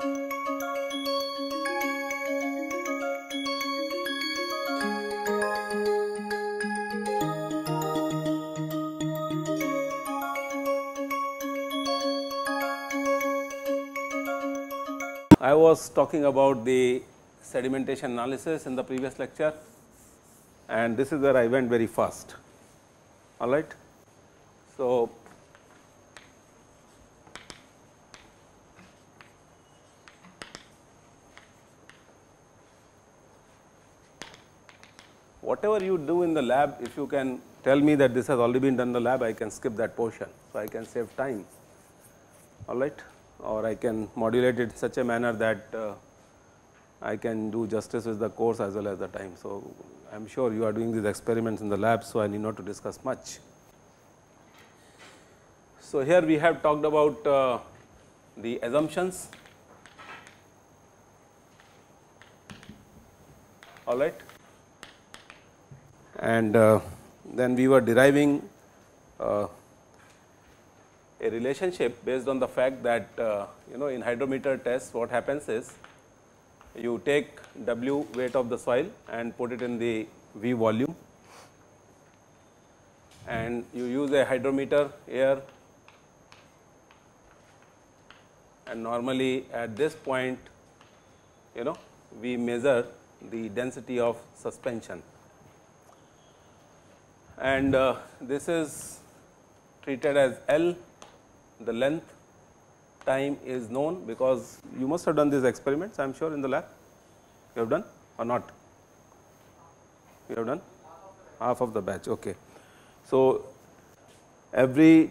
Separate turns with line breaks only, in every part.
I was talking about the sedimentation analysis in the previous lecture and this is where I went very fast all right. So, whatever you do in the lab if you can tell me that this has already been done in the lab I can skip that portion. So, I can save time all right or I can modulate it in such a manner that uh, I can do justice with the course as well as the time. So, I am sure you are doing these experiments in the lab. So, I need not to discuss much. So, here we have talked about uh, the assumptions all right and uh, then we were deriving uh, a relationship based on the fact that uh, you know in hydrometer test what happens is you take W weight of the soil and put it in the V volume. And you use a hydrometer here. And normally at this point you know we measure the density of suspension and uh, this is treated as L. The length time is known because you must have done these experiments I am sure in the lab. You have done or not? You have done? Half of the batch okay. So, every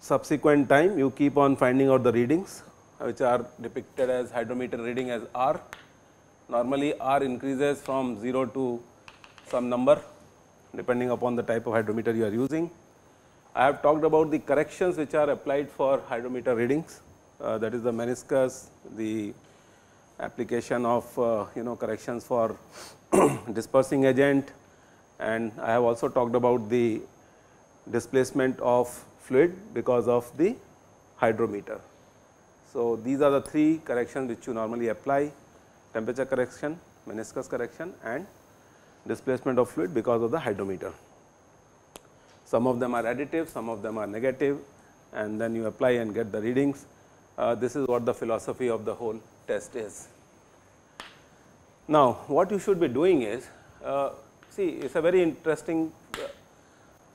subsequent time you keep on finding out the readings which are depicted as hydrometer reading as R. Normally R increases from 0 to some number depending upon the type of hydrometer you are using. I have talked about the corrections which are applied for hydrometer readings. Uh, that is the meniscus, the application of uh, you know corrections for dispersing agent. And I have also talked about the displacement of fluid because of the hydrometer. So, these are the three corrections which you normally apply. Temperature correction, meniscus correction and displacement of fluid because of the hydrometer. Some of them are additive, some of them are negative and then you apply and get the readings. Uh, this is what the philosophy of the whole test is. Now, what you should be doing is, uh, see it is a very interesting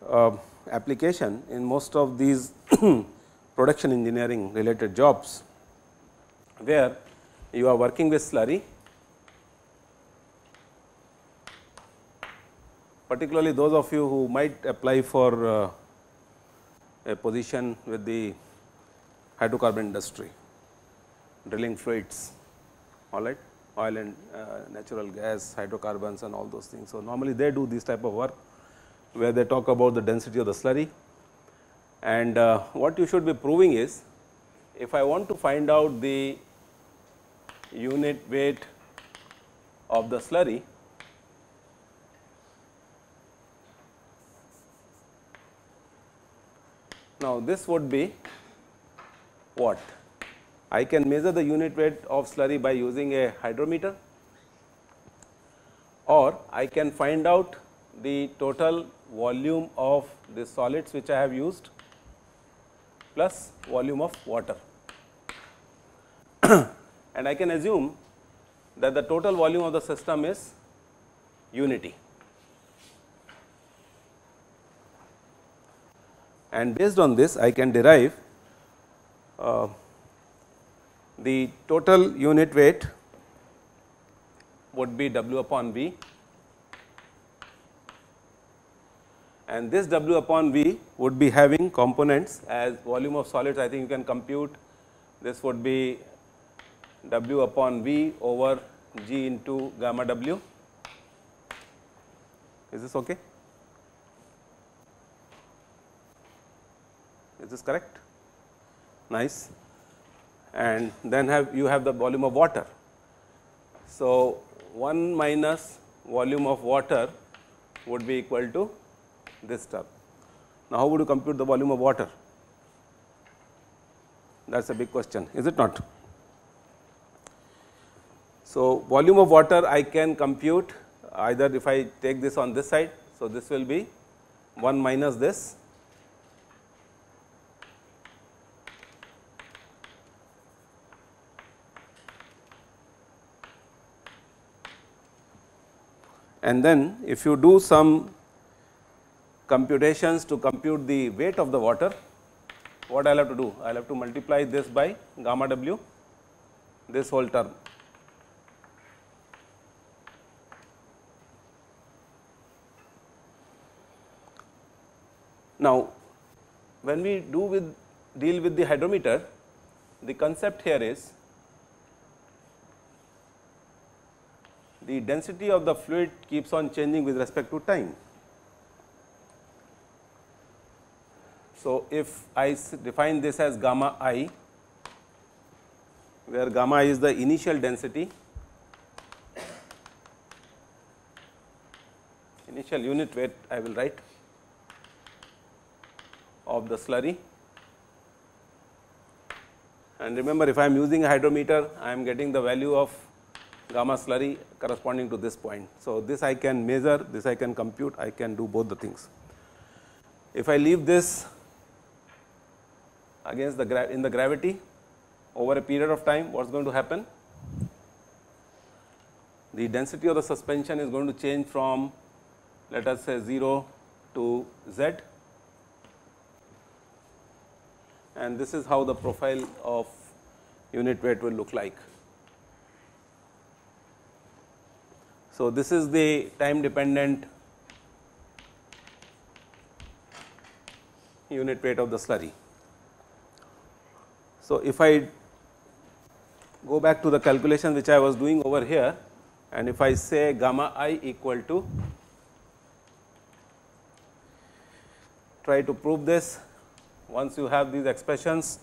uh, application in most of these production engineering related jobs, where you are working with slurry particularly those of you who might apply for uh, a position with the hydrocarbon industry, drilling fluids, all right, oil and uh, natural gas, hydrocarbons and all those things. So, normally they do this type of work where they talk about the density of the slurry and uh, what you should be proving is if I want to find out the unit weight of the slurry Now, this would be what? I can measure the unit weight of slurry by using a hydrometer or I can find out the total volume of the solids which I have used plus volume of water. and I can assume that the total volume of the system is unity. And based on this I can derive uh, the total unit weight would be W upon V. And this W upon V would be having components as volume of solids. I think you can compute this would be W upon V over G into gamma W. Is this okay this correct nice and then have you have the volume of water. So, 1 minus volume of water would be equal to this term. Now, how would you compute the volume of water? That is a big question, is it not? So, volume of water I can compute either if I take this on this side. So, this will be 1 minus this and then if you do some computations to compute the weight of the water, what I will have to do? I will have to multiply this by gamma w, this whole term. Now, when we do with deal with the hydrometer, the concept here is the density of the fluid keeps on changing with respect to time. So, if I define this as gamma i, where gamma is the initial density, initial unit weight I will write of the slurry. And remember if I am using a hydrometer, I am getting the value of gamma slurry corresponding to this point. So, this I can measure, this I can compute, I can do both the things. If I leave this against the in the gravity over a period of time, what is going to happen? The density of the suspension is going to change from let us say 0 to z and this is how the profile of unit weight will look like. So, this is the time dependent unit weight of the slurry. So, if I go back to the calculation which I was doing over here and if I say gamma i equal to try to prove this once you have these expressions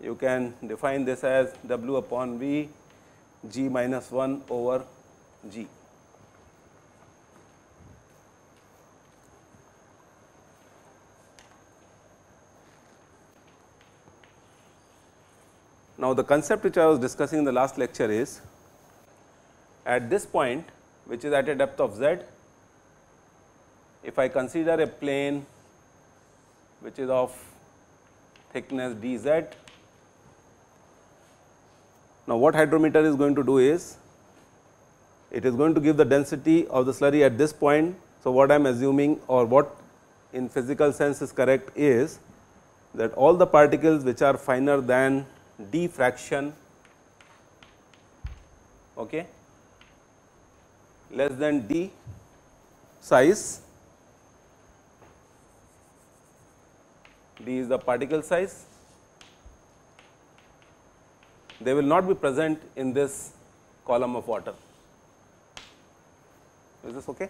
you can define this as w upon v g minus 1 over g. Now, the concept which I was discussing in the last lecture is at this point which is at a depth of z, if I consider a plane which is of thickness dz. Now, what hydrometer is going to do is it is going to give the density of the slurry at this point. So, what I am assuming or what in physical sense is correct is that all the particles which are finer than d fraction okay, less than d size, d is the particle size, they will not be present in this column of water. Is this okay?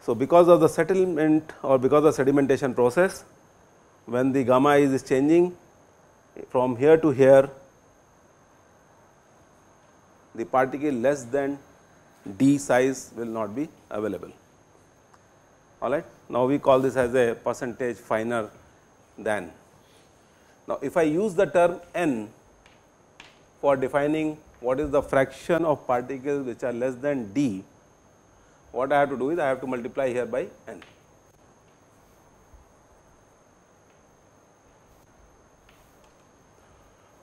So, because of the settlement or because of sedimentation process, when the gamma is changing from here to here the particle less than d size will not be available all right. Now, we call this as a percentage finer than. Now, if I use the term n for defining what is the fraction of particles which are less than d, what I have to do is I have to multiply here by n.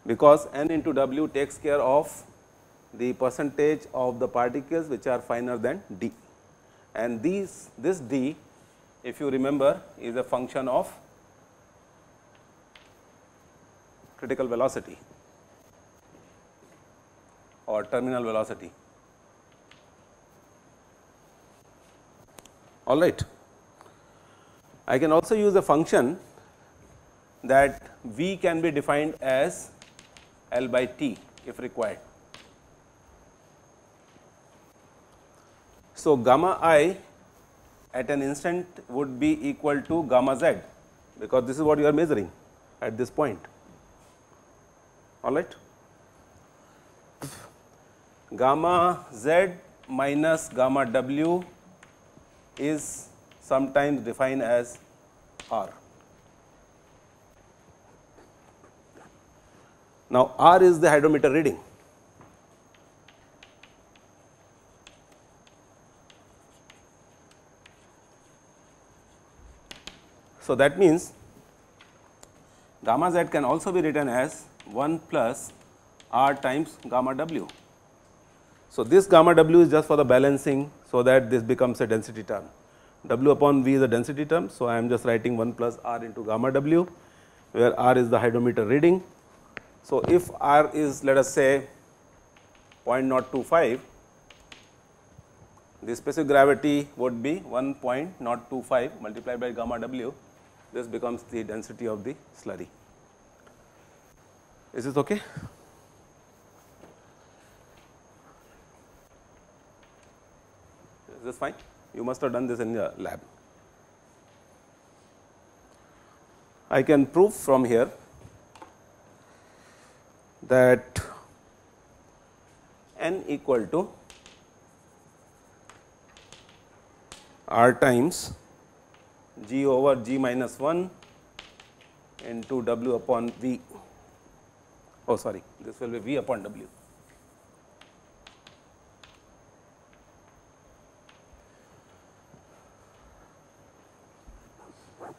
because n into w takes care of the percentage of the particles which are finer than d and these this d if you remember is a function of critical velocity or terminal velocity. All right. I can also use a function that v can be defined as L by T if required. So, gamma i at an instant would be equal to gamma z because this is what you are measuring at this point all right. Gamma z minus gamma w is sometimes defined as r. Now, R is the hydrometer reading. So, that means gamma z can also be written as 1 plus r times gamma w. So, this gamma w is just for the balancing, so that this becomes a density term. W upon V is a density term, so I am just writing 1 plus r into gamma w, where r is the hydrometer reading so, if R is let us say 0.025, the specific gravity would be 1.025 multiplied by gamma W. This becomes the density of the slurry. Is this okay? Is this fine? You must have done this in the lab. I can prove from here that n equal to r times g over g minus 1 into w upon v. Oh, sorry, this will be v upon w.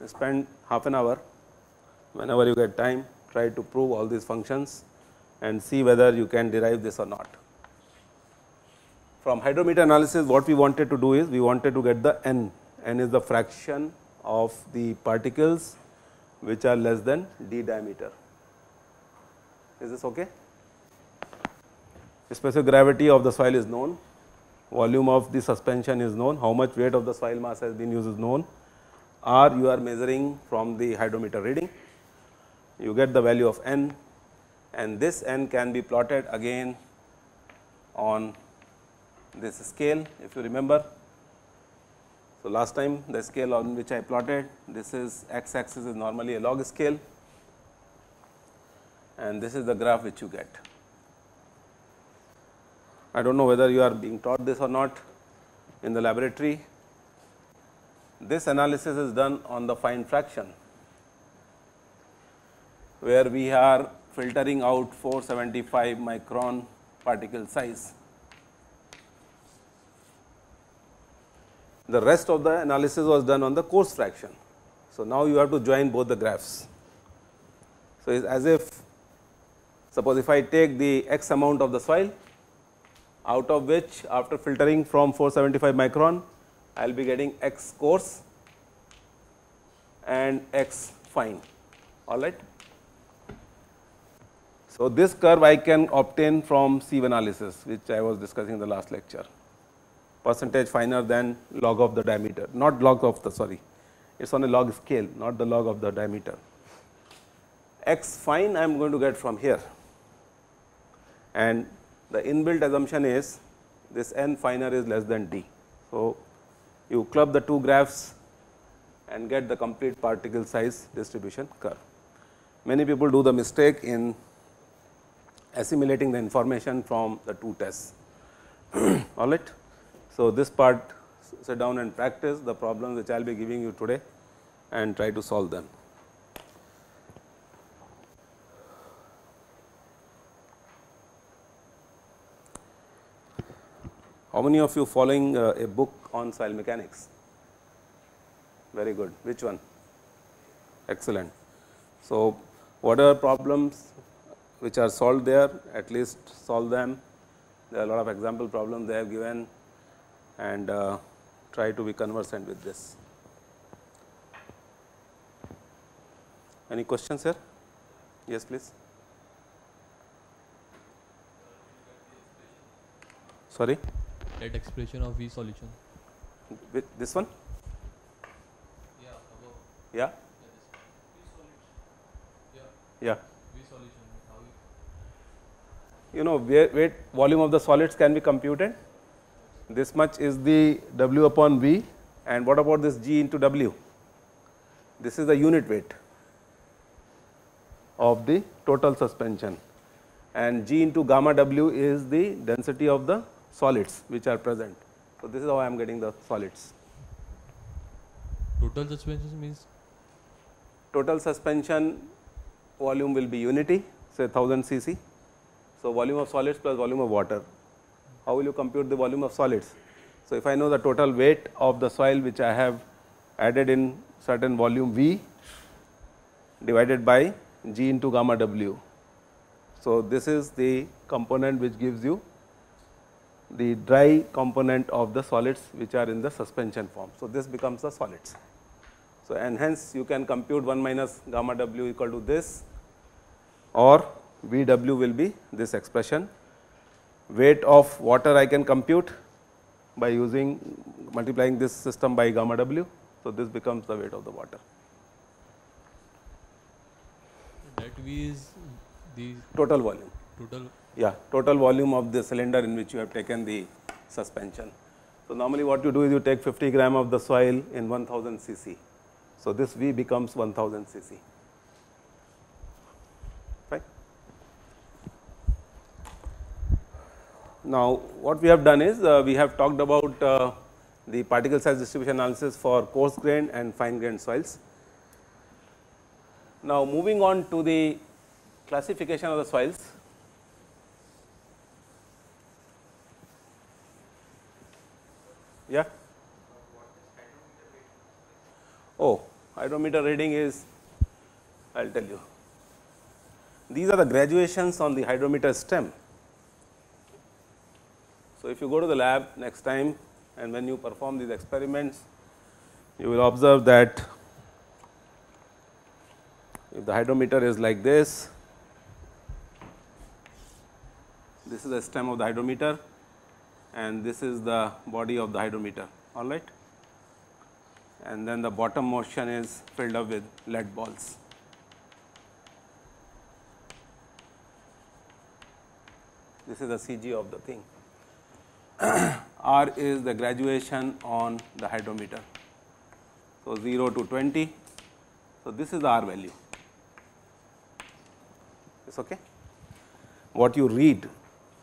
spend half an hour whenever you get time try to prove all these functions and see whether you can derive this or not. From hydrometer analysis what we wanted to do is we wanted to get the n, n is the fraction of the particles which are less than d diameter. Is this okay? The specific gravity of the soil is known, volume of the suspension is known, how much weight of the soil mass has been used is known, R you are measuring from the hydrometer reading, you get the value of n and this n can be plotted again on this scale if you remember. So, last time the scale on which I plotted this is x axis is normally a log scale and this is the graph which you get. I do not know whether you are being taught this or not in the laboratory this analysis is done on the fine fraction, where we are filtering out 475 micron particle size. The rest of the analysis was done on the coarse fraction. So, now you have to join both the graphs. So, it is as if suppose if I take the x amount of the soil out of which after filtering from 475 micron I will be getting x coarse and x fine all right. So, this curve I can obtain from sieve analysis which I was discussing in the last lecture percentage finer than log of the diameter not log of the sorry it is on a log scale not the log of the diameter. X fine I am going to get from here and the inbuilt assumption is this n finer is less than d. So, you club the two graphs and get the complete particle size distribution curve. Many people do the mistake in assimilating the information from the two tests all right. So, this part sit down and practice the problems which I will be giving you today and try to solve them. How many of you following uh, a book on soil mechanics? Very good. Which one? Excellent. So, what are problems which are solved there, at least solve them. There are a lot of example problems they have given and uh, try to be conversant with this. Any questions here? Yes, please. Sorry?
that expression of V solution.
With this one?
Yeah, above.
Yeah?
Yeah,
Yeah.
V solution. How
You know, weight volume of the solids can be computed. This much is the W upon V and what about this G into W? This is the unit weight of the total suspension and G into gamma W is the density of the solids which are present. So, this is how I am getting the solids.
total suspension means
Total suspension volume will be unity say 1000 cc. So, volume of solids plus volume of water. How will you compute the volume of solids? So, if I know the total weight of the soil which I have added in certain volume V divided by G into gamma W. So, this is the component which gives you the dry component of the solids which are in the suspension form. So, this becomes the solids. So, and hence you can compute 1 minus gamma w equal to this or V w will be this expression. Weight of water I can compute by using multiplying this system by gamma w. So, this becomes the weight of the water.
That V is the
Total volume.
total.
Yeah, total volume of the cylinder in which you have taken the suspension. So, normally what you do is you take 50 gram of the soil in 1000 cc. So, this V becomes 1000 cc. Now, what we have done is uh, we have talked about uh, the particle size distribution analysis for coarse grained and fine grained soils. Now, moving on to the classification of the soils. Yeah. Oh, hydrometer reading is, I will tell you. These are the graduations on the hydrometer stem. So, if you go to the lab next time and when you perform these experiments, you will observe that if the hydrometer is like this, this is the stem of the hydrometer and this is the body of the hydrometer all right and then the bottom motion is filled up with lead balls. This is the CG of the thing. R is the graduation on the hydrometer. So, 0 to 20. So, this is the R value. It's okay. What you read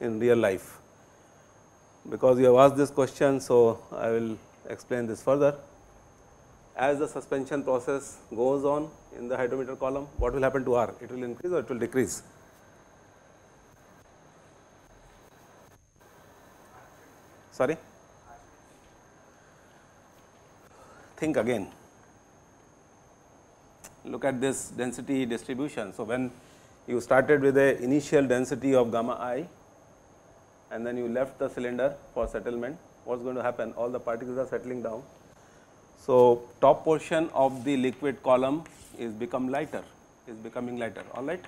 in real life because you have asked this question. So, I will explain this further. As the suspension process goes on in the hydrometer column, what will happen to R? It will increase or it will decrease? Sorry? Think again. Look at this density distribution. So, when you started with a initial density of gamma i and then you left the cylinder for settlement, what is going to happen? All the particles are settling down. So, top portion of the liquid column is become lighter, is becoming lighter, all right.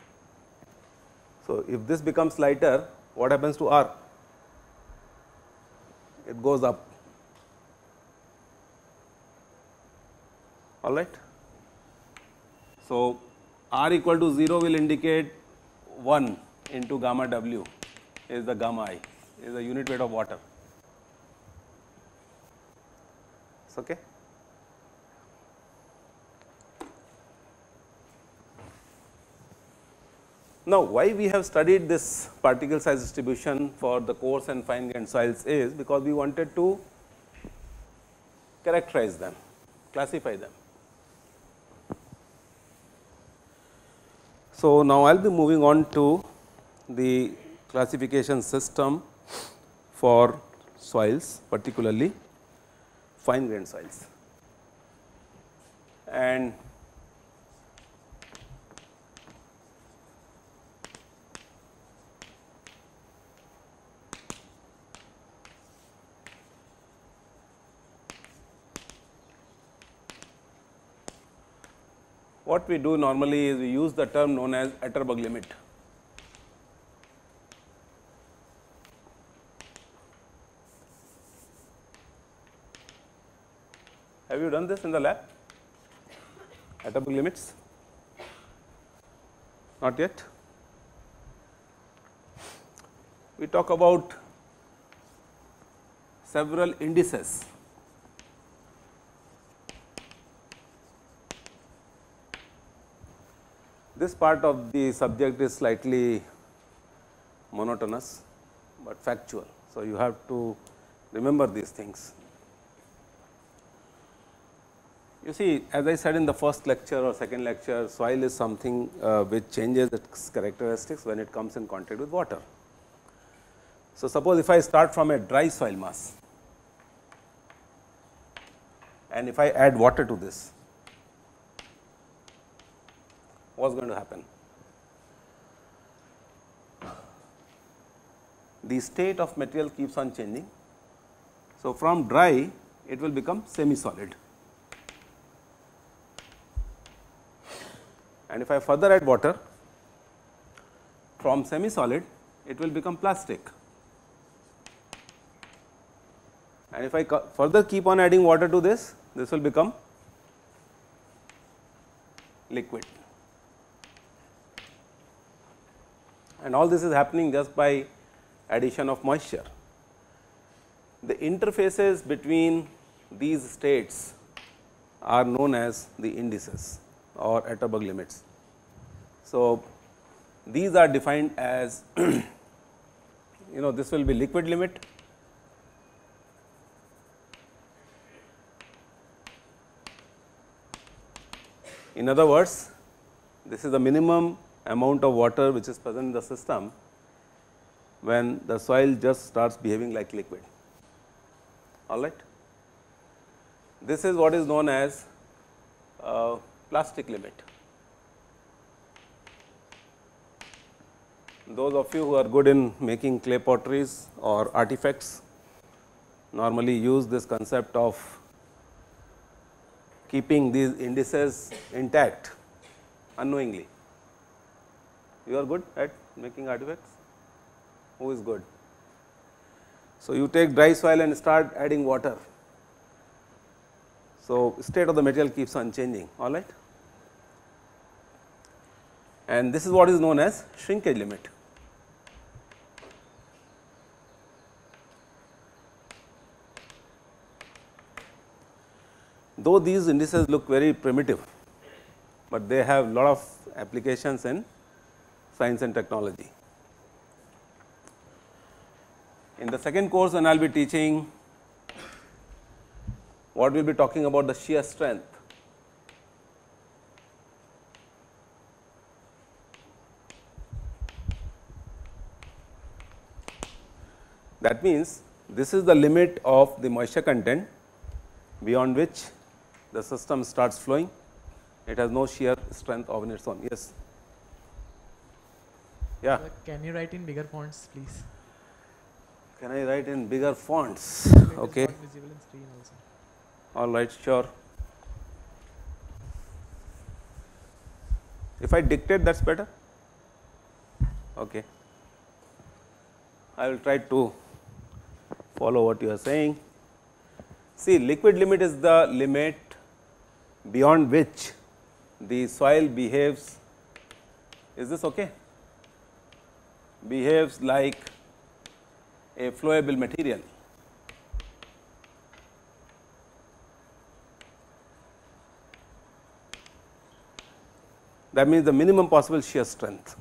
So, if this becomes lighter, what happens to R? It goes up, all right. So, R equal to 0 will indicate 1 into gamma W is the gamma I is the unit weight of water. It's okay. Now, why we have studied this particle size distribution for the coarse and fine grained soils is because we wanted to characterize them, classify them. So, now I will be moving on to the classification system for soils particularly fine grained soils. And what we do normally is we use the term known as Atterberg limit. Have you done this in the lab? Atterberg limits? Not yet. We talk about several indices This part of the subject is slightly monotonous, but factual. So, you have to remember these things. You see as I said in the first lecture or second lecture, soil is something uh, which changes its characteristics when it comes in contact with water. So, suppose if I start from a dry soil mass and if I add water to this, what is going to happen? The state of material keeps on changing. So, from dry it will become semi solid. And if I further add water from semi solid it will become plastic. And if I further keep on adding water to this, this will become liquid. And all this is happening just by addition of moisture. The interfaces between these states are known as the indices or Atterberg limits. So, these are defined as you know this will be liquid limit In other words, this is the minimum amount of water which is present in the system when the soil just starts behaving like liquid. All right. This is what is known as uh, plastic limit. Those of you who are good in making clay potteries or artifacts normally use this concept of keeping these indices intact unknowingly. You are good at making artifacts? Who is good? So, you take dry soil and start adding water. So, state of the material keeps on changing all right and this is what is known as shrinkage limit. though these indices look very primitive, but they have lot of applications in science and technology. In the second course when I will be teaching what we will be talking about the shear strength. That means, this is the limit of the moisture content beyond which the system starts flowing, it has no shear strength of its own. Yes. Yeah.
Can you write in bigger fonts, please?
Can I write in bigger fonts? okay.
visible in screen also.
All right, sure. If I dictate, that's better. Okay. I will try to follow what you are saying. See, liquid limit is the limit beyond which the soil behaves, is this okay? Behaves like a flowable material. That means the minimum possible shear strength.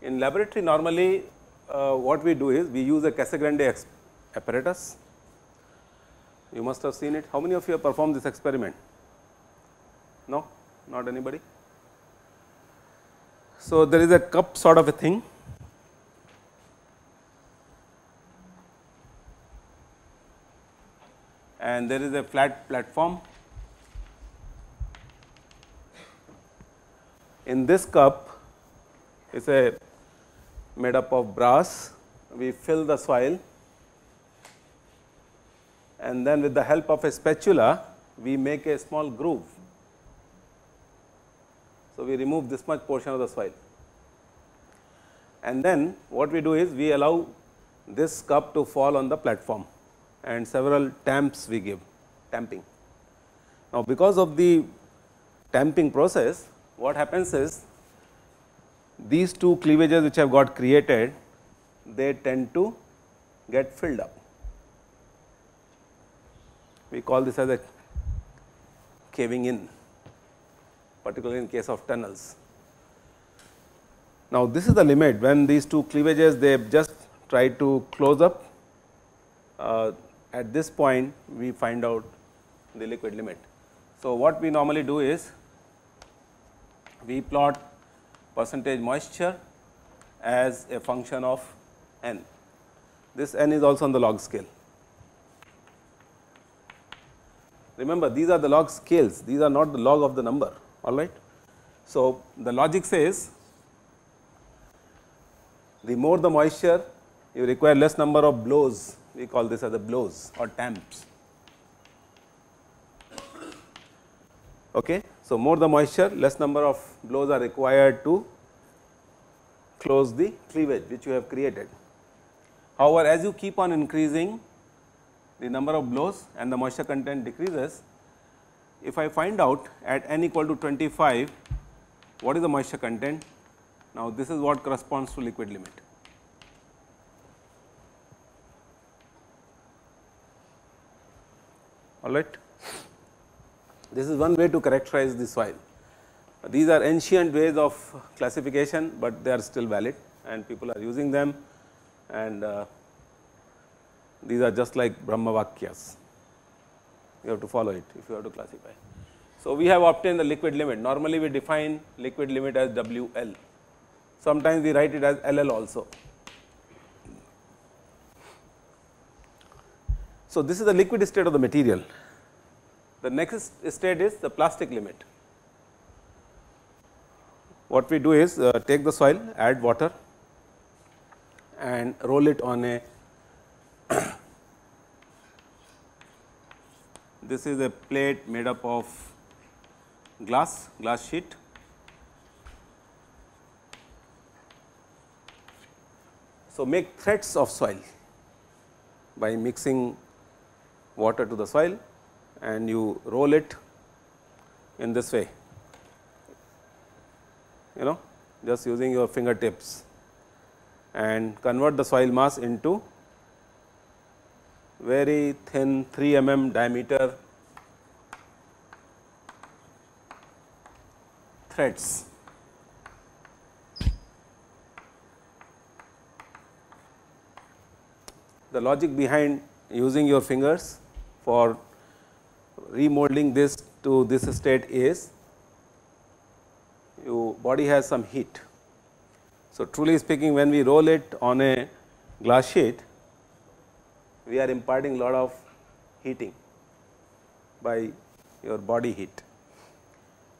In laboratory normally uh, what we do is we use a Casagrande apparatus. You must have seen it. How many of you have performed this experiment? No, not anybody. So, there is a cup sort of a thing and there is a flat platform. In this cup is a made up of brass. We fill the soil and then with the help of a spatula, we make a small groove. So, we remove this much portion of the soil. And then what we do is we allow this cup to fall on the platform and several tamps we give tamping. Now, because of the tamping process what happens is these two cleavages which have got created, they tend to get filled up. We call this as a caving in, particularly in case of tunnels. Now, this is the limit when these two cleavages they just try to close up. Uh, at this point, we find out the liquid limit. So, what we normally do is we plot percentage moisture as a function of n. This n is also on the log scale. Remember these are the log scales, these are not the log of the number all right. So, the logic says the more the moisture you require less number of blows we call this as the blows or tamps. Okay. So, more the moisture less number of blows are required to close the cleavage which you have created. However, as you keep on increasing the number of blows and the moisture content decreases, if I find out at n equal to 25 what is the moisture content, now this is what corresponds to liquid limit. All right. This is one way to characterize the soil. These are ancient ways of classification, but they are still valid and people are using them and uh, these are just like Brahma Vakyas. You have to follow it if you have to classify. So, we have obtained the liquid limit. Normally, we define liquid limit as WL. Sometimes we write it as LL also. So, this is the liquid state of the material. The next state is the plastic limit. What we do is uh, take the soil, add water and roll it on a this is a plate made up of glass, glass sheet. So, make threads of soil by mixing water to the soil and you roll it in this way you know just using your fingertips and convert the soil mass into very thin 3 mm diameter threads. The logic behind using your fingers for remolding this to this state is your body has some heat. So, truly speaking when we roll it on a glass sheet, we are imparting lot of heating by your body heat.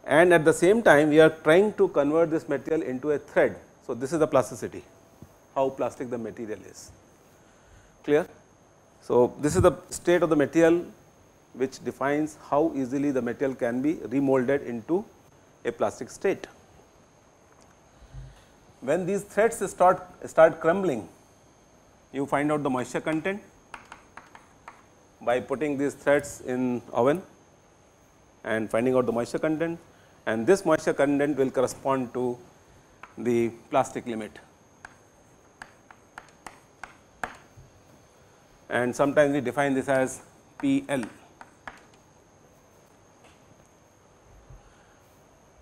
And at the same time we are trying to convert this material into a thread. So, this is the plasticity, how plastic the material is clear. So, this is the state of the material which defines how easily the material can be remolded into a plastic state. When these threads start, start crumbling, you find out the moisture content by putting these threads in oven and finding out the moisture content and this moisture content will correspond to the plastic limit. And sometimes we define this as PL.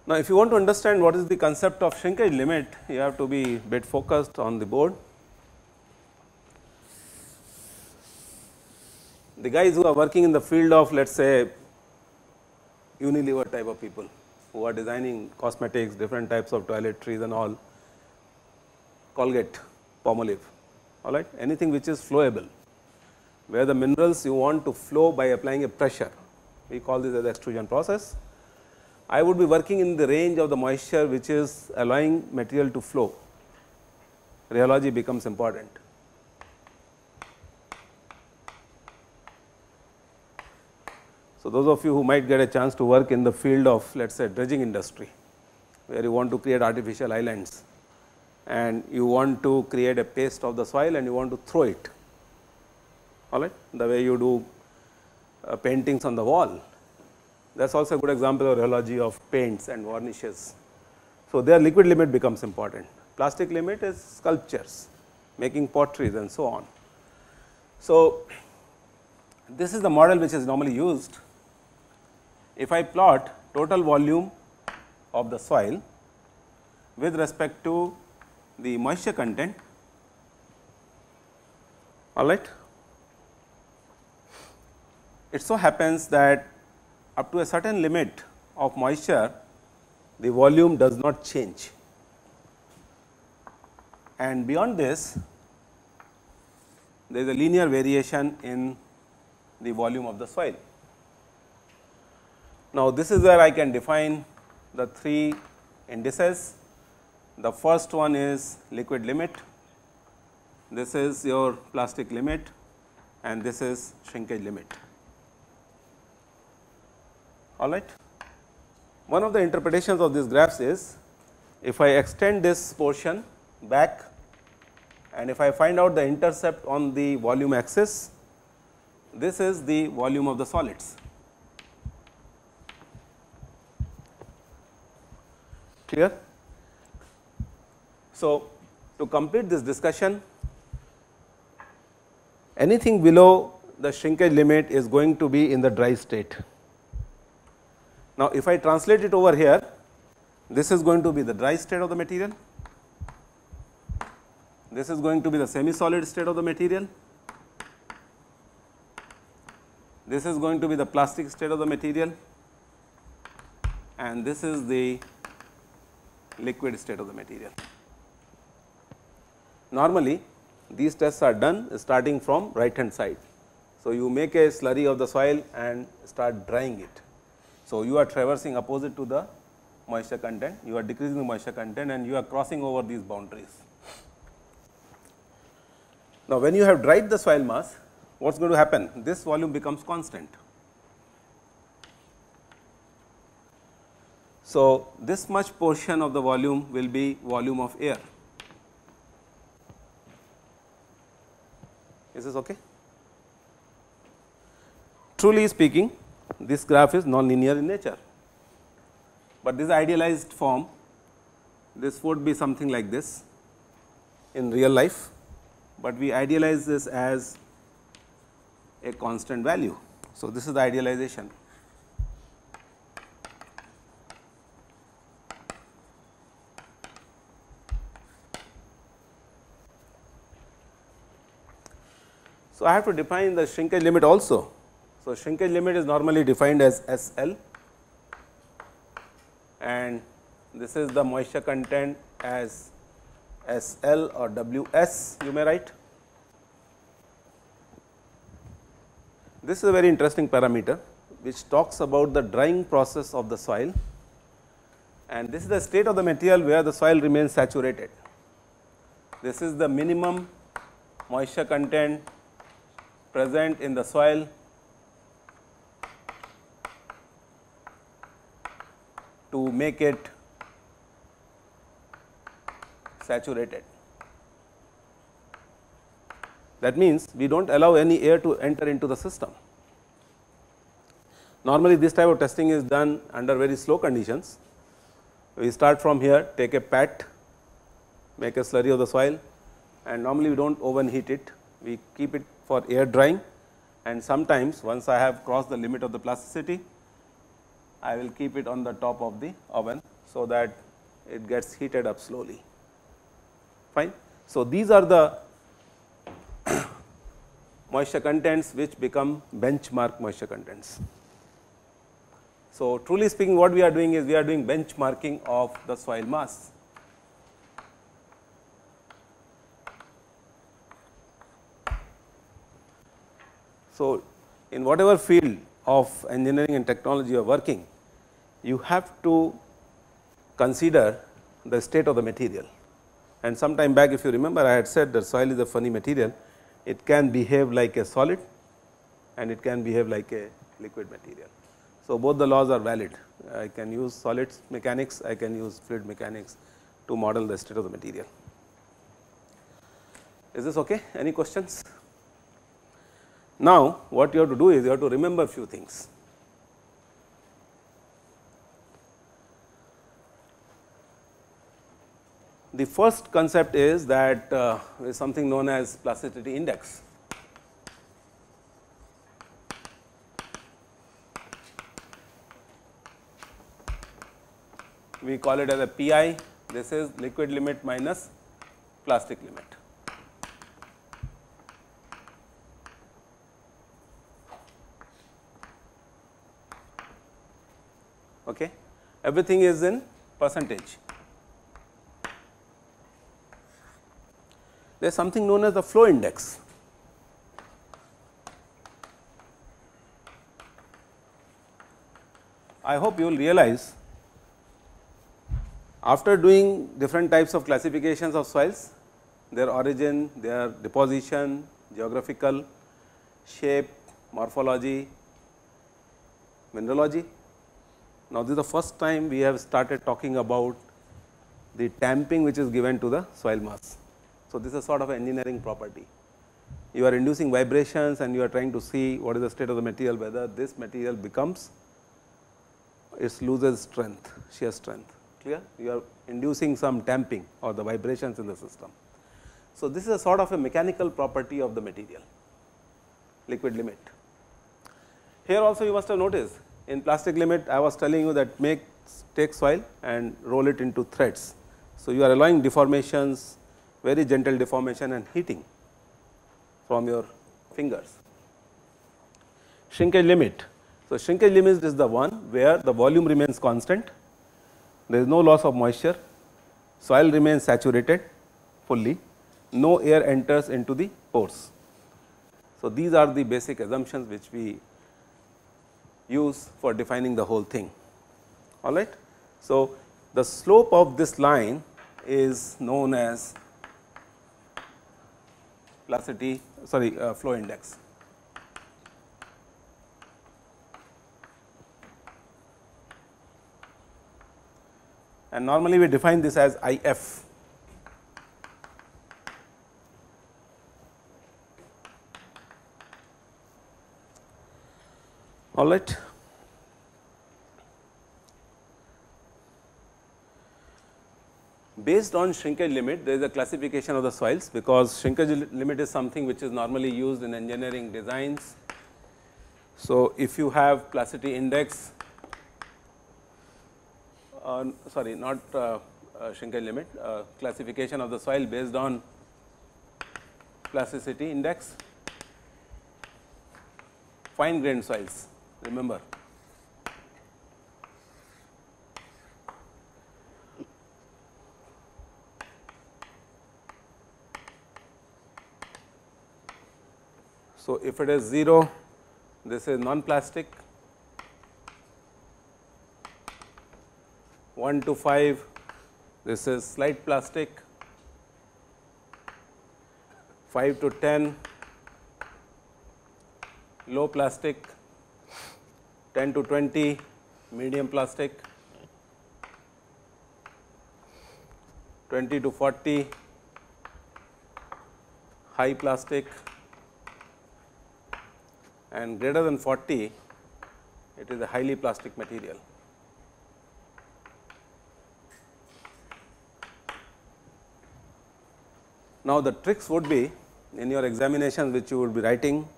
Now, if you want to understand what is the concept of shrinkage limit, you have to be bit focused on the board. The guys who are working in the field of let us say Unilever type of people who are designing cosmetics, different types of toiletries and all, Colgate, Palmolive, all right, anything which is flowable, where the minerals you want to flow by applying a pressure, we call this as extrusion process. I would be working in the range of the moisture which is allowing material to flow, rheology becomes important. So, those of you who might get a chance to work in the field of let us say dredging industry, where you want to create artificial islands and you want to create a paste of the soil and you want to throw it, all right, the way you do uh, paintings on the wall that is also a good example of rheology of paints and varnishes. So, their liquid limit becomes important. Plastic limit is sculptures, making potteries and so on. So, this is the model which is normally used. If I plot total volume of the soil with respect to the moisture content, all right. It so happens that up to a certain limit of moisture, the volume does not change. and beyond this there is a linear variation in the volume of the soil. Now, this is where I can define the three indices. The first one is liquid limit, this is your plastic limit and this is shrinkage limit. All right. One of the interpretations of these graphs is if I extend this portion back and if I find out the intercept on the volume axis, this is the volume of the solids. Clear? So, to complete this discussion, anything below the shrinkage limit is going to be in the dry state. Now, if I translate it over here, this is going to be the dry state of the material, this is going to be the semi solid state of the material, this is going to be the plastic state of the material and this is the liquid state of the material. Normally, these tests are done starting from right hand side. So, you make a slurry of the soil and start drying it. So, you are traversing opposite to the moisture content, you are decreasing the moisture content and you are crossing over these boundaries. Now, when you have dried the soil mass, what is going to happen? This volume becomes constant. So, this much portion of the volume will be volume of air. Is this okay? Truly speaking, this graph is non-linear in nature, but this idealized form, this would be something like this in real life, but we idealize this as a constant value. So, this is the idealization. So, I have to define the shrinkage limit also. So, shrinkage limit is normally defined as S L and this is the moisture content as S L or W S you may write. This is a very interesting parameter which talks about the drying process of the soil and this is the state of the material where the soil remains saturated. This is the minimum moisture content present in the soil to make it saturated. That means, we do not allow any air to enter into the system. Normally, this type of testing is done under very slow conditions. We start from here, take a pat, make a slurry of the soil and normally we do not oven heat it, we keep it for air drying and sometimes once I have crossed the limit of the plasticity, I will keep it on the top of the oven, so that it gets heated up slowly fine. So, these are the moisture contents which become benchmark moisture contents. So, truly speaking what we are doing is we are doing benchmarking of the soil mass. So, in whatever field of engineering and technology you are working, you have to consider the state of the material. And some time back if you remember I had said that soil is a funny material, it can behave like a solid and it can behave like a liquid material. So, both the laws are valid, I can use solids mechanics, I can use fluid mechanics to model the state of the material. Is this okay? Any questions? Now, what you have to do is you have to remember few things. The first concept is that uh, is something known as plasticity index. We call it as a PI, this is liquid limit minus plastic limit. Okay. Everything is in percentage. there is something known as the flow index. I hope you will realize after doing different types of classifications of soils, their origin, their deposition, geographical, shape, morphology, mineralogy. Now, this is the first time we have started talking about the tamping which is given to the soil mass. So, this is sort of an engineering property. You are inducing vibrations and you are trying to see what is the state of the material, whether this material becomes it loses strength, shear strength, clear? You are inducing some tamping or the vibrations in the system. So, this is a sort of a mechanical property of the material, liquid limit. Here also you must have noticed in plastic limit I was telling you that make take soil and roll it into threads. So, you are allowing deformations, very gentle deformation and heating from your fingers. Shrinkage limit. So, shrinkage limit is the one where the volume remains constant, there is no loss of moisture, soil remains saturated fully, no air enters into the pores. So, these are the basic assumptions which we use for defining the whole thing all right. So, the slope of this line is known as plasticity sorry uh, flow index. And normally we define this as IF all right. Based on shrinkage limit, there is a classification of the soils because shrinkage limit is something which is normally used in engineering designs. So, if you have plasticity index, uh, sorry not uh, uh, shrinkage limit, uh, classification of the soil based on plasticity index, fine grained soils remember. So, if it is 0, this is non-plastic, 1 to 5, this is slight plastic, 5 to 10, low plastic, 10 to 20 medium plastic, 20 to 40 high plastic and greater than 40 it is a highly plastic material. Now, the tricks would be in your examination which you would be writing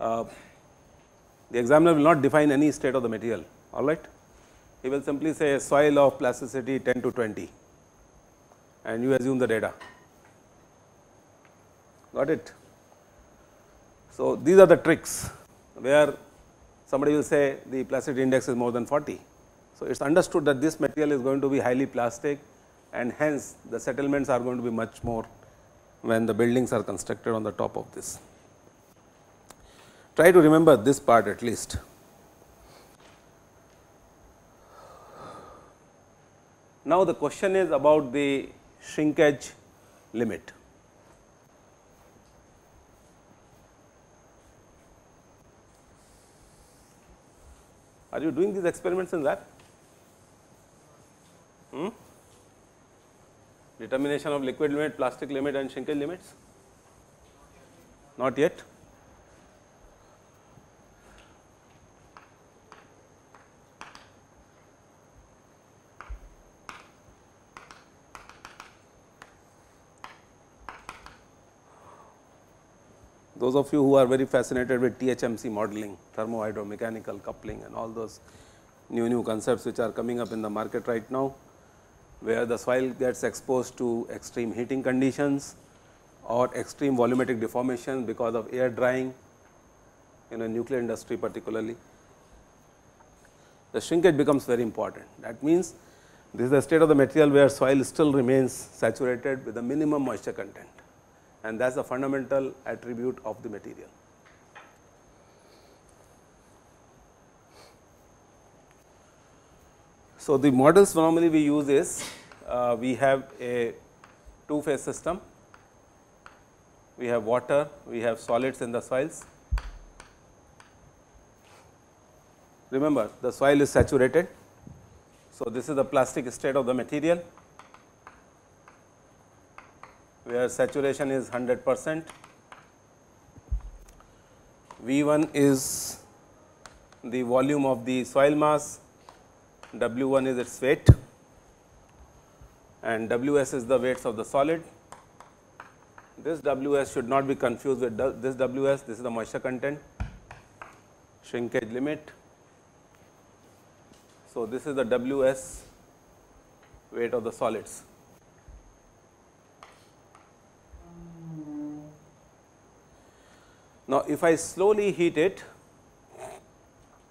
uh, the examiner will not define any state of the material, all right. He will simply say a soil of plasticity 10 to 20 and you assume the data, got it. So, these are the tricks where somebody will say the plasticity index is more than 40. So, it is understood that this material is going to be highly plastic and hence the settlements are going to be much more when the buildings are constructed on the top of this. Try to remember this part at least. Now, the question is about the shrinkage limit. Are you doing these experiments in lab? Hmm? Determination of liquid limit, plastic limit and shrinkage limits? Not yet. Those of you who are very fascinated with THMC modeling, thermo-hydro-mechanical coupling and all those new new concepts which are coming up in the market right now, where the soil gets exposed to extreme heating conditions or extreme volumetric deformation because of air drying in a nuclear industry particularly. The shrinkage becomes very important. That means, this is the state of the material where soil still remains saturated with a minimum moisture content and that is the fundamental attribute of the material. So, the models normally we use is uh, we have a two phase system, we have water, we have solids in the soils. Remember the soil is saturated. So, this is the plastic state of the material where saturation is 100 percent. V 1 is the volume of the soil mass, W 1 is its weight and W s is the weights of the solid. This W s should not be confused with this W s, this is the moisture content, shrinkage limit. So, this is the W s weight of the solids. Now, if I slowly heat it,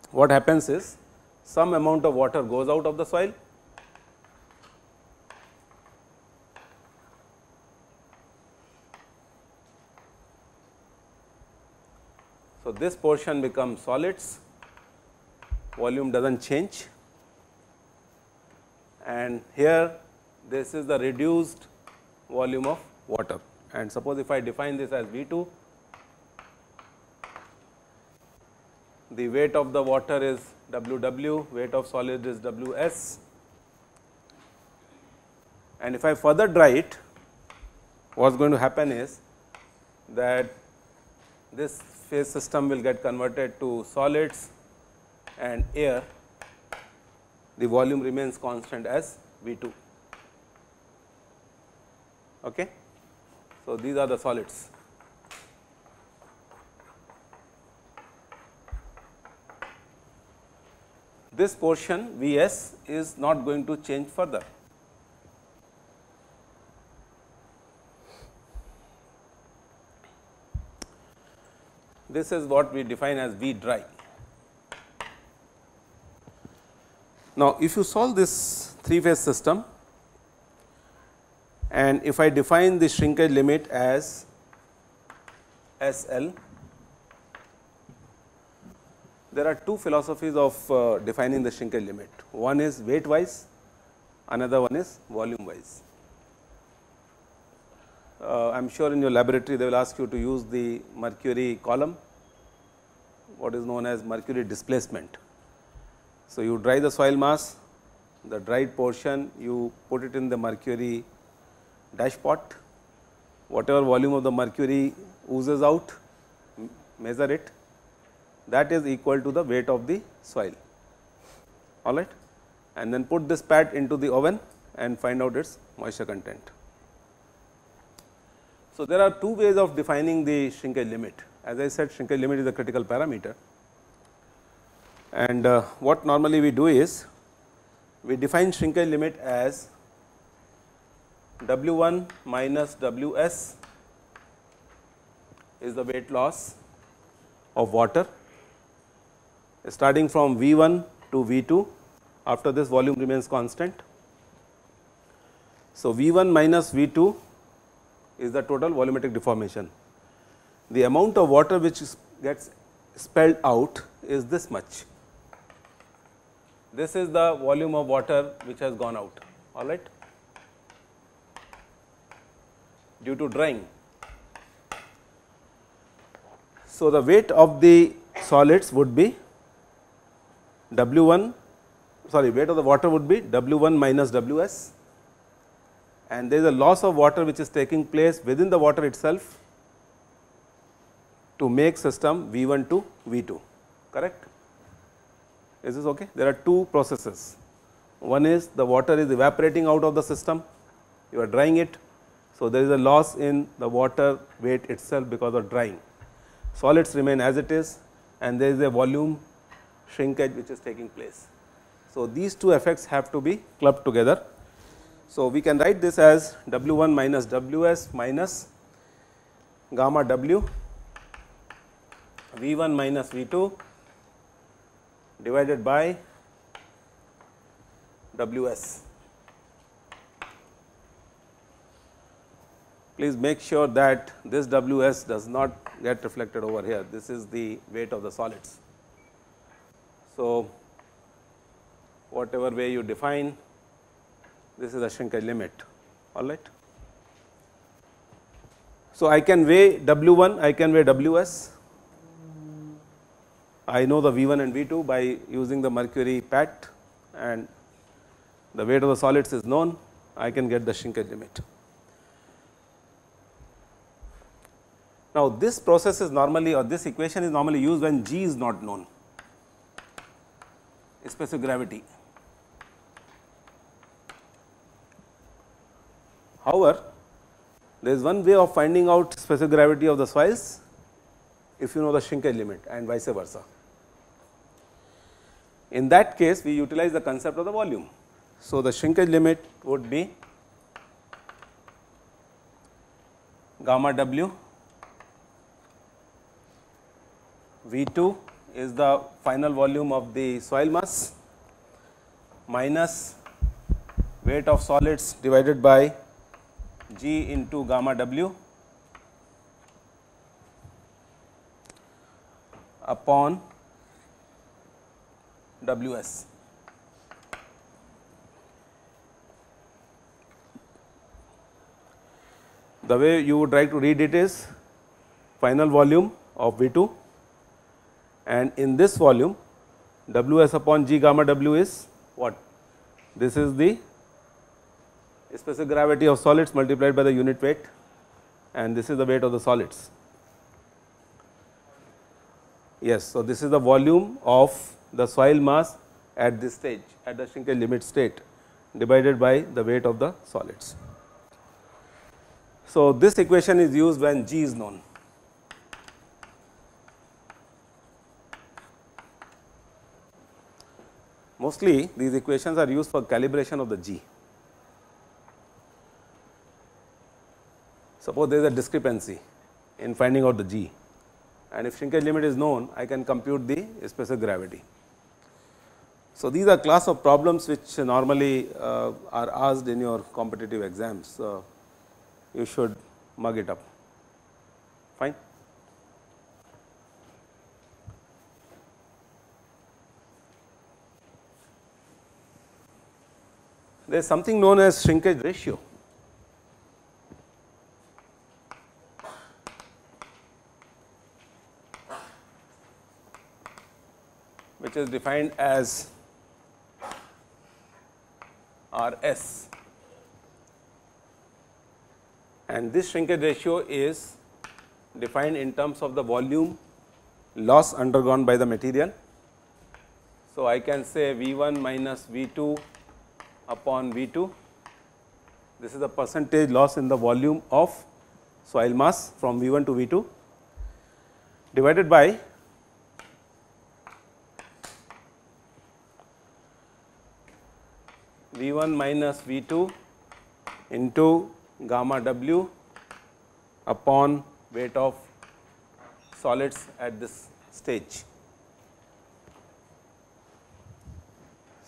what happens is some amount of water goes out of the soil. So, this portion becomes solids, volume does not change. And here this is the reduced volume of water. And suppose if I define this as V 2 the weight of the water is W W, weight of solid is W S. And if I further dry it, what is going to happen is that this phase system will get converted to solids and air, the volume remains constant as V 2. Okay? So, these are the solids. This portion V s is not going to change further. This is what we define as V dry. Now, if you solve this three phase system and if I define the shrinkage limit as S L there are two philosophies of uh, defining the shrinkage limit. One is weight wise, another one is volume wise. Uh, I am sure in your laboratory they will ask you to use the mercury column, what is known as mercury displacement. So, you dry the soil mass, the dried portion you put it in the mercury dashpot, whatever volume of the mercury oozes out, measure it that is equal to the weight of the soil. All right and then put this pad into the oven and find out its moisture content. So, there are two ways of defining the shrinkage limit. As I said shrinkage limit is a critical parameter. And uh, what normally we do is we define shrinkage limit as W 1 minus W s is the weight loss of water starting from V 1 to V 2 after this volume remains constant. So, V 1 minus V 2 is the total volumetric deformation. The amount of water which gets spelled out is this much. This is the volume of water which has gone out all right due to drying. So, the weight of the solids would be W 1 sorry weight of the water would be W 1 minus W s and there is a loss of water which is taking place within the water itself to make system V 1 to V 2 correct. Is this okay? There are two processes. One is the water is evaporating out of the system, you are drying it. So, there is a loss in the water weight itself because of drying. Solids remain as it is and there is a volume shrinkage which is taking place. So, these two effects have to be clubbed together. So, we can write this as W 1 minus W s minus gamma W V 1 minus V 2 divided by W s please make sure that this Ws does not get reflected over here. This is the weight of the solids. So, whatever way you define, this is the shrinkage limit, all right. So, I can weigh W 1, I can weigh W s. I know the V 1 and V 2 by using the mercury pat and the weight of the solids is known, I can get the shrinkage limit. Now, this process is normally or this equation is normally used when G is not known, specific gravity. However, there is one way of finding out specific gravity of the soils if you know the shrinkage limit and vice versa. In that case, we utilize the concept of the volume. So, the shrinkage limit would be gamma w V 2 is the final volume of the soil mass minus weight of solids divided by G into gamma W upon W s. The way you would like to read it is final volume of V 2 and in this volume W s upon G gamma W is what? This is the specific gravity of solids multiplied by the unit weight and this is the weight of the solids. Yes, so this is the volume of the soil mass at this stage at the shrinkage limit state divided by the weight of the solids. So, this equation is used when G is known. Mostly these equations are used for calibration of the G. Suppose there is a discrepancy in finding out the G and if shrinkage limit is known, I can compute the specific gravity. So, these are class of problems which normally uh, are asked in your competitive exams. So, you should mug it up, fine. There is something known as shrinkage ratio. which is defined as R s and this shrinkage ratio is defined in terms of the volume loss undergone by the material. So, I can say V 1 minus V 2 upon V 2 this is the percentage loss in the volume of soil mass from V 1 to V 2 divided by V 1 minus V 2 into gamma w upon weight of solids at this stage.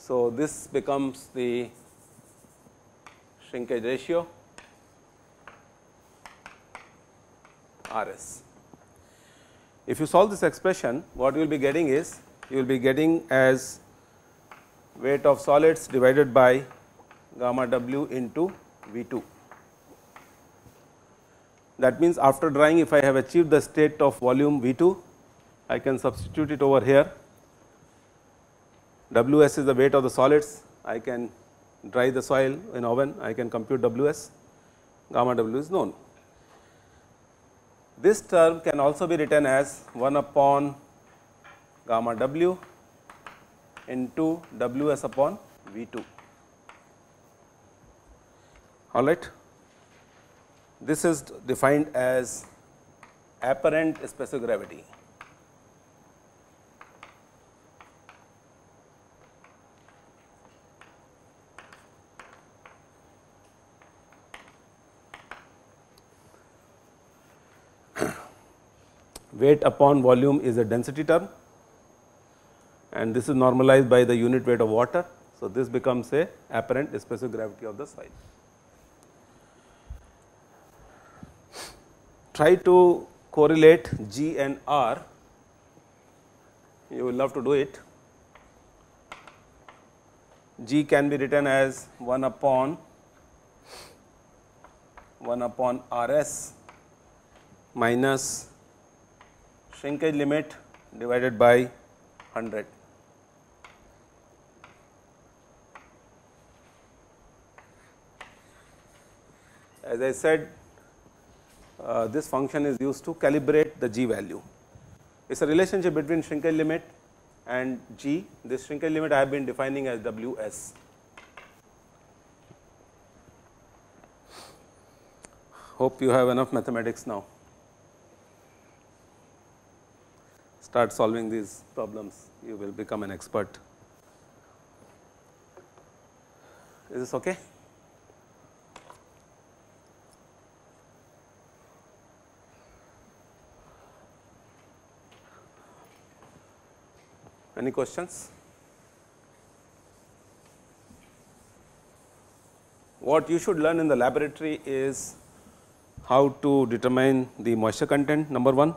So, this becomes the shrinkage ratio R s. If you solve this expression, what you will be getting is you will be getting as weight of solids divided by gamma w into V 2. That means, after drying if I have achieved the state of volume V 2, I can substitute it over here. W s is the weight of the solids, I can dry the soil in oven, I can compute W s, gamma W is known. This term can also be written as 1 upon gamma W into W s upon V 2 all right. This is defined as apparent specific gravity. Weight upon volume is a density term and this is normalized by the unit weight of water. So, this becomes a apparent specific gravity of the soil. try to correlate G and R, you will love to do it. G can be written as 1 upon 1 upon R s minus shrinkage limit divided by 100. As I said, uh, this function is used to calibrate the g value. It is a relationship between shrinkage limit and g. This shrinkage limit I have been defining as W s. Hope you have enough mathematics now. Start solving these problems, you will become an expert. Is this okay? Any questions? What you should learn in the laboratory is how to determine the moisture content number 1.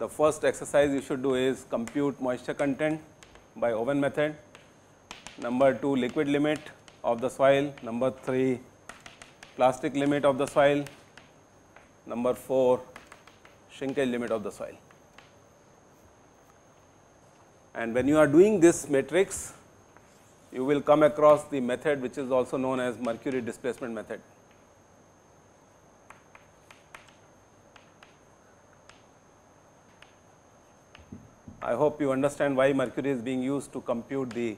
The first exercise you should do is compute moisture content by oven method. Number 2 liquid limit of the soil. Number 3 plastic limit of the soil. Number 4 shrinkage limit of the soil. And when you are doing this matrix, you will come across the method which is also known as mercury displacement method. I hope you understand why mercury is being used to compute the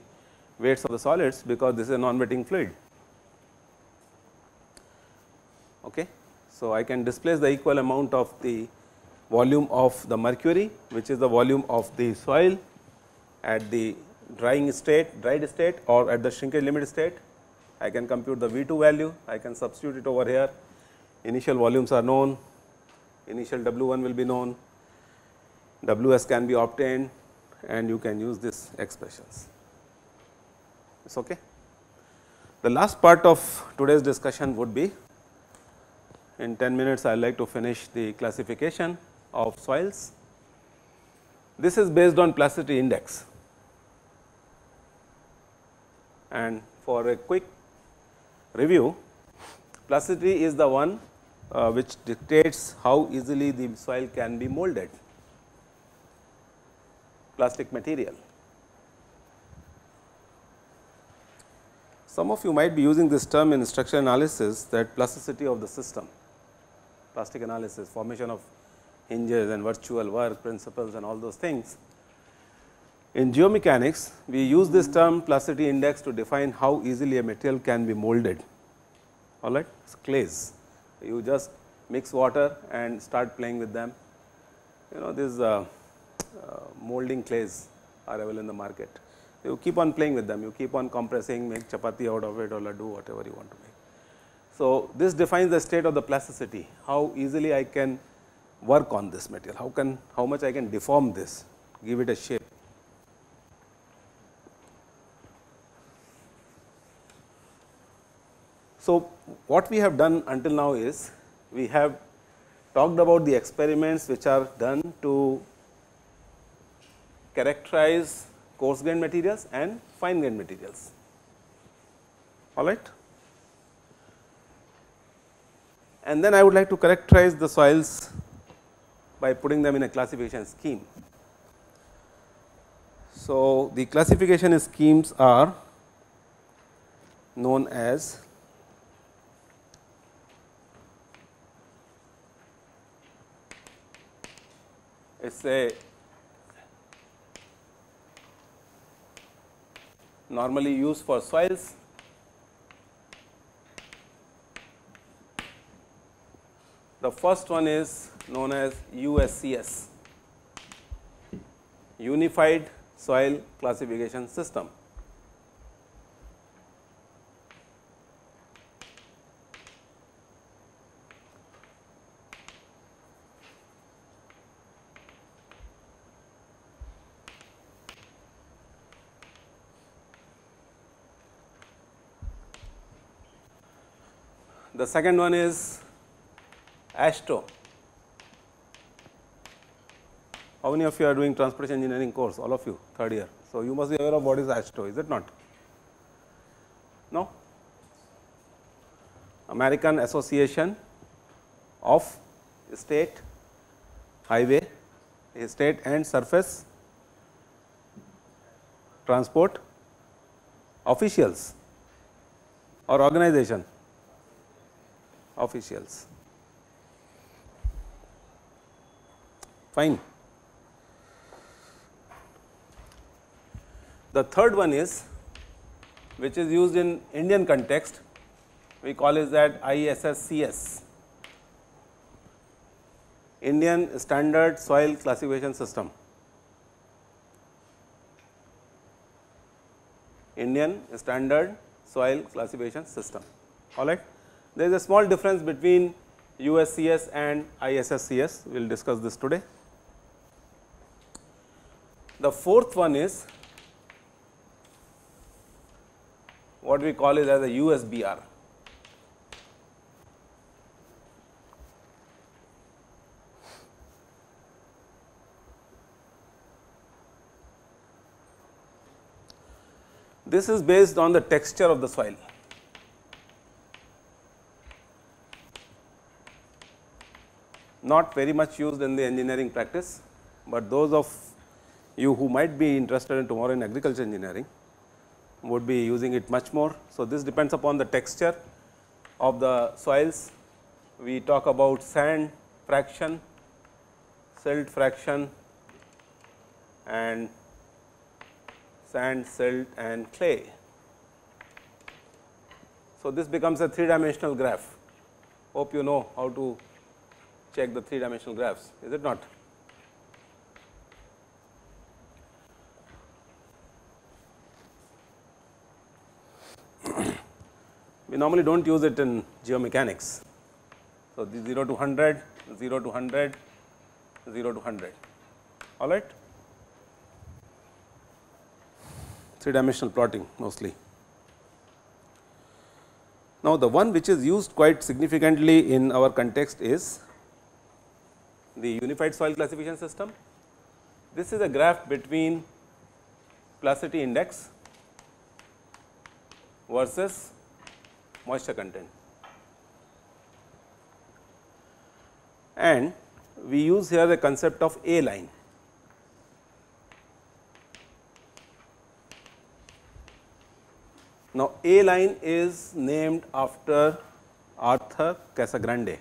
weights of the solids because this is a non-wetting fluid. Okay. So, I can displace the equal amount of the volume of the mercury which is the volume of the soil at the drying state, dried state or at the shrinkage limit state. I can compute the V 2 value, I can substitute it over here, initial volumes are known, initial W 1 will be known, W s can be obtained and you can use these expressions. It is okay. The last part of today's discussion would be in 10 minutes I would like to finish the classification of soils. This is based on plasticity index and for a quick review plasticity is the one uh, which dictates how easily the soil can be molded plastic material. Some of you might be using this term in structural analysis that plasticity of the system, plastic analysis, formation of hinges and virtual work principles and all those things. In geomechanics, we use this term plasticity index to define how easily a material can be molded, all right, it's clays. You just mix water and start playing with them. You know, uh, uh, Uh, molding clays are available in the market. You keep on playing with them, you keep on compressing, make chapati out of it or do whatever you want to make. So, this defines the state of the plasticity, how easily I can work on this material, how can, how much I can deform this, give it a shape. So, what we have done until now is we have talked about the experiments which are done to characterize coarse grained materials and fine grained materials. All right. And then I would like to characterize the soils by putting them in a classification scheme. So, the classification schemes are known as it is a normally used for soils. The first one is known as USCS, Unified Soil Classification System. Second one is AASHTO. How many of you are doing transportation engineering course? All of you, third year. So, you must be aware of what is AASHTO, is it not? No? American Association of State Highway, State and Surface Transport Officials or organization officials. Fine. The third one is which is used in Indian context, we call it that ISSCS, Indian Standard Soil Classification System. Indian Standard Soil Classification System. All right. There is a small difference between USCS and ISSCS. We will discuss this today. The fourth one is what we call it as a USBR. This is based on the texture of the soil. Not very much used in the engineering practice, but those of you who might be interested in tomorrow in agriculture engineering would be using it much more. So, this depends upon the texture of the soils. We talk about sand fraction, silt fraction and sand, silt and clay. So, this becomes a three dimensional graph. Hope you know how to check the three dimensional graphs, is it not? we normally do not use it in geomechanics. So, the 0 to 100, 0 to 100, 0 to 100, all right. Three dimensional plotting mostly. Now, the one which is used quite significantly in our context is the unified soil classification system. This is a graph between plasticity index versus moisture content. And we use here the concept of A line. Now, A line is named after Arthur Casagrande.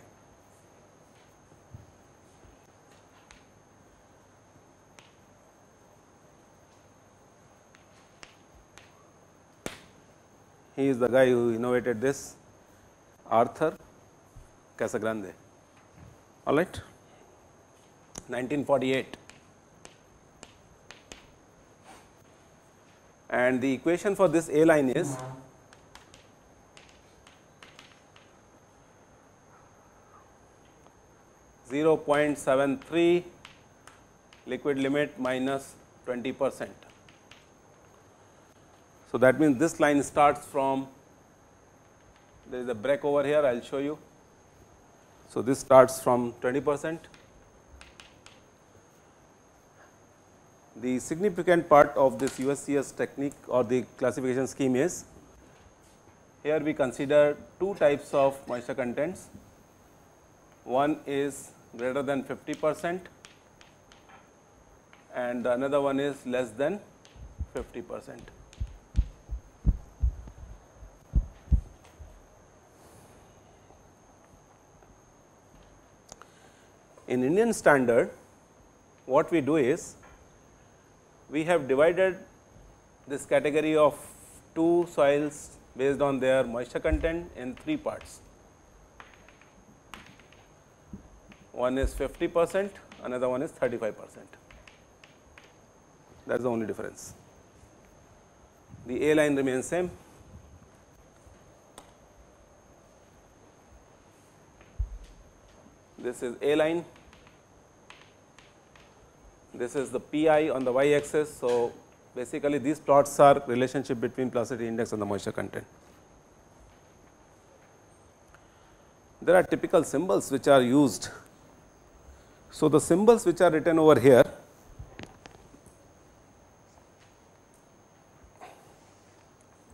He is the guy who innovated this. Arthur Casagrande. All right. 1948 and the equation for this A line is Zero point seven three liquid limit minus twenty percent. So, that means this line starts from there is a break over here I will show you. So, this starts from 20 percent. The significant part of this USCS technique or the classification scheme is here we consider two types of moisture contents. One is greater than 50 percent and another one is less than 50 percent. In Indian standard, what we do is we have divided this category of two soils based on their moisture content in three parts. One is 50 percent, another one is 35 percent. That is the only difference. The A line remains same. This is A line this is the pi on the y axis. So, basically these plots are relationship between plasticity index and the moisture content. there are typical symbols which are used. So, the symbols which are written over here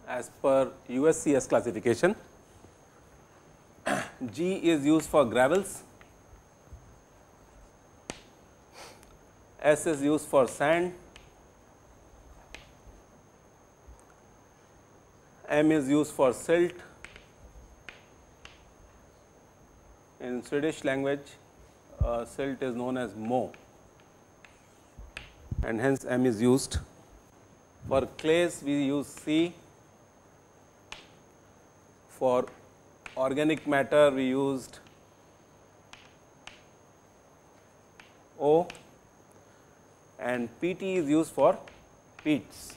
as per USCS classification, G is used for gravels, S is used for sand, M is used for silt. In Swedish language, uh, silt is known as mo and hence M is used. For clays, we use C. For organic matter, we used O and PT is used for peats.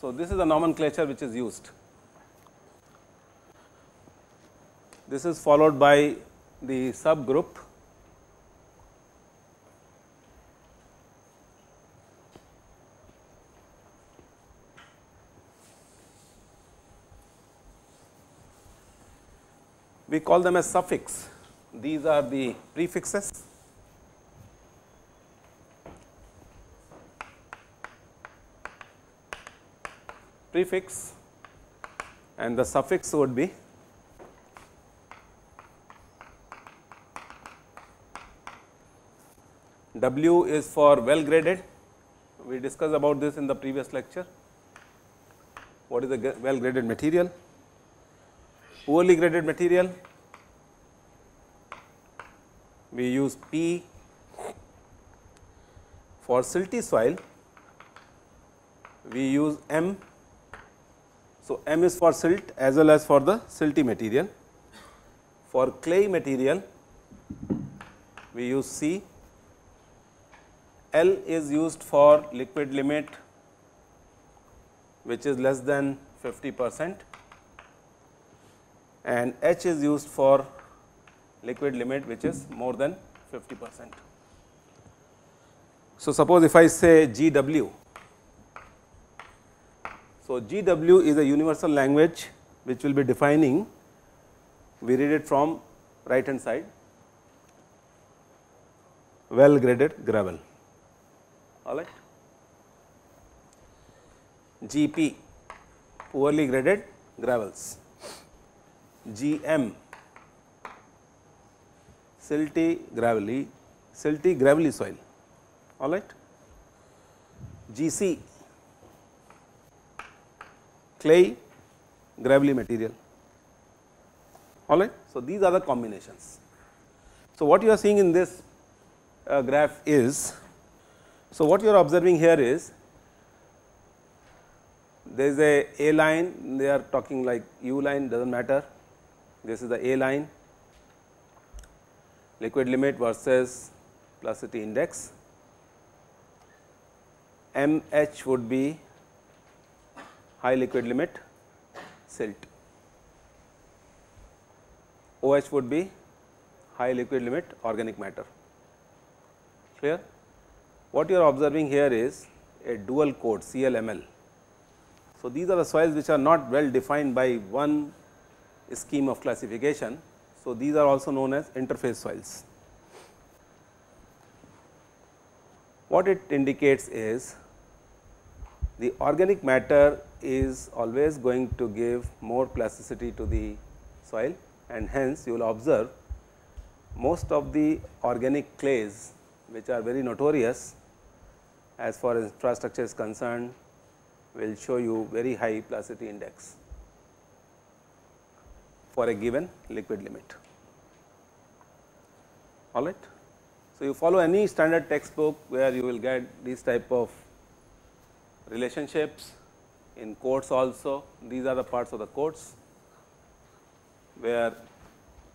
So, this is the nomenclature which is used. This is followed by the subgroup we call them as suffix. These are the prefixes. Prefix and the suffix would be W is for well graded. We discussed about this in the previous lecture. What is a well graded material? Poorly graded material, we use P for silty soil, we use M. So, M is for silt as well as for the silty material. For clay material, we use C. L is used for liquid limit which is less than 50 percent and H is used for liquid limit which is more than 50 percent. So, suppose if I say GW, so GW is a universal language which will be defining, we read it from right hand side, well graded gravel, all right. GP, poorly graded gravels. GM silty gravelly silty gravelly soil all right GC clay gravelly material. All right so these are the combinations. So what you are seeing in this uh, graph is so what you are observing here is there is a A line they are talking like U line does not matter. This is the A line. Liquid limit versus plasticity index. MH would be high liquid limit silt. OH would be high liquid limit organic matter. Clear? What you are observing here is a dual code CLML. So, these are the soils which are not well defined by one scheme of classification. So, these are also known as interface soils. What it indicates is the organic matter is always going to give more plasticity to the soil and hence you will observe most of the organic clays which are very notorious as far as infrastructure is concerned will show you very high plasticity index for a given liquid limit. All right. So, you follow any standard textbook where you will get these type of relationships in codes also. These are the parts of the codes where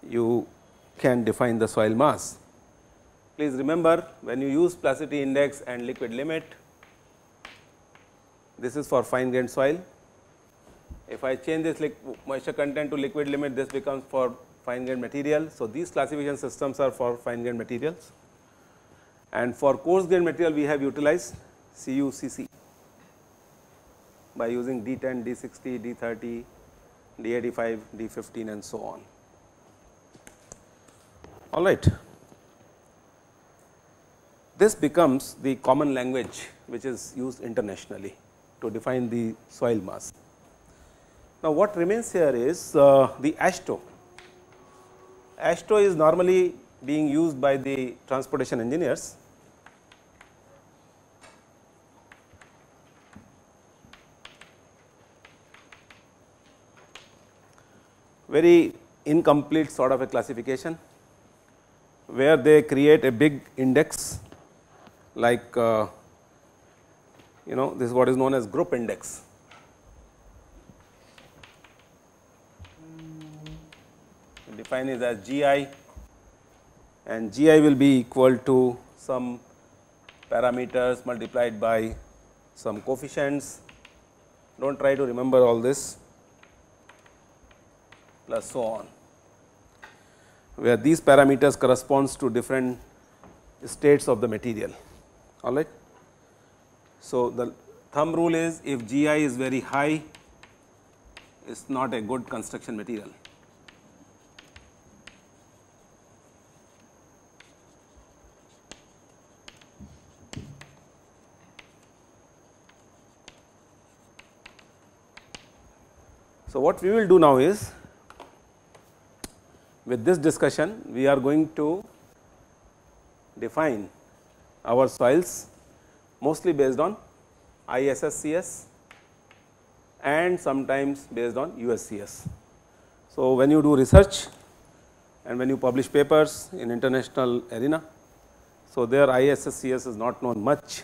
you can define the soil mass. Please remember when you use plasticity index and liquid limit, this is for fine grained soil if I change this moisture content to liquid limit, this becomes for fine grained material. So, these classification systems are for fine grained materials and for coarse grained material we have utilized CUCC by using D10, D60, D30 D85, D15 and so on. All right. This becomes the common language which is used internationally to define the soil mass. Now, what remains here is uh, the AASHTO. AASHTO is normally being used by the transportation engineers. Very incomplete sort of a classification where they create a big index like uh, you know this is what is known as group index. Define it as GI and GI will be equal to some parameters multiplied by some coefficients. Do not try to remember all this plus so on where these parameters corresponds to different states of the material all right. So, the thumb rule is if GI is very high it is not a good construction material. So, what we will do now is with this discussion we are going to define our soils mostly based on ISSCS and sometimes based on USCS. So, when you do research and when you publish papers in international arena, so there ISSCS is not known much.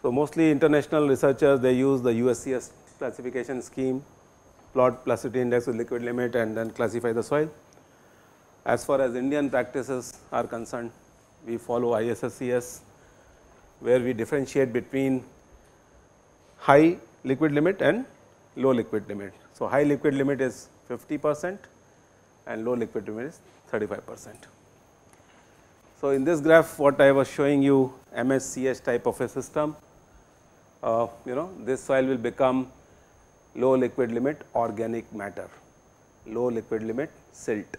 So, mostly international researchers they use the USCS classification scheme plot plasticity index with liquid limit and then classify the soil. As far as Indian practices are concerned, we follow ISSCS where we differentiate between high liquid limit and low liquid limit. So, high liquid limit is 50 percent and low liquid limit is 35 percent. So, in this graph what I was showing you MSCH type of a system, uh, you know this soil will become low liquid limit organic matter, low liquid limit silt,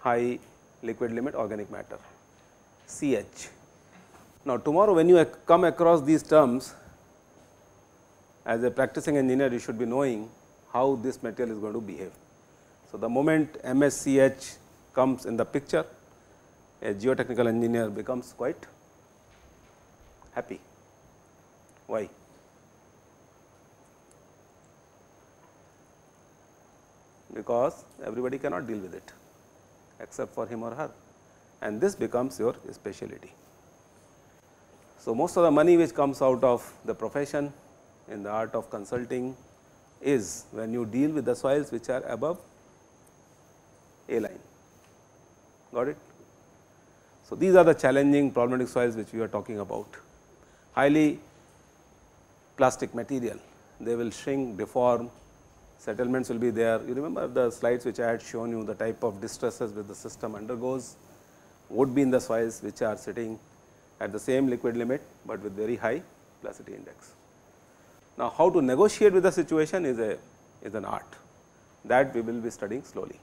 high liquid limit organic matter CH. Now, tomorrow when you come across these terms as a practicing engineer you should be knowing how this material is going to behave. So, the moment MSCH comes in the picture a geotechnical engineer becomes quite happy. Why? Because everybody cannot deal with it except for him or her and this becomes your specialty. So, most of the money which comes out of the profession in the art of consulting is when you deal with the soils which are above A line, got it. So, these are the challenging problematic soils which we are talking about, highly plastic material, they will shrink, deform, settlements will be there. You remember the slides which I had shown you the type of distresses which the system undergoes would be in the soils which are sitting at the same liquid limit, but with very high plasticity index. Now, how to negotiate with the situation is a is an art that we will be studying slowly.